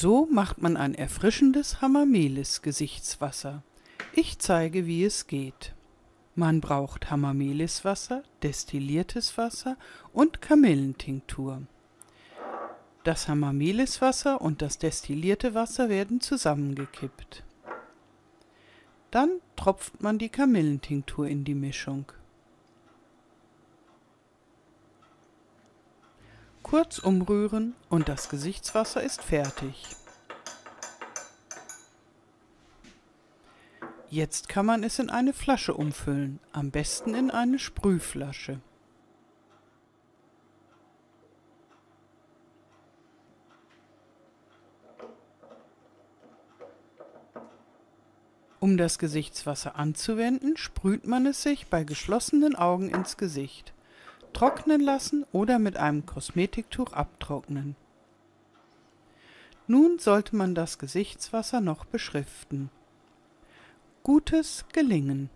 So macht man ein erfrischendes Hamamelis-Gesichtswasser. Ich zeige, wie es geht. Man braucht Hamameliswasser, destilliertes Wasser und Kamillentinktur. Das Hamameliswasser und das destillierte Wasser werden zusammengekippt. Dann tropft man die Kamillentinktur in die Mischung. Kurz umrühren und das Gesichtswasser ist fertig. Jetzt kann man es in eine Flasche umfüllen, am besten in eine Sprühflasche. Um das Gesichtswasser anzuwenden, sprüht man es sich bei geschlossenen Augen ins Gesicht. Trocknen lassen oder mit einem Kosmetiktuch abtrocknen. Nun sollte man das Gesichtswasser noch beschriften. Gutes Gelingen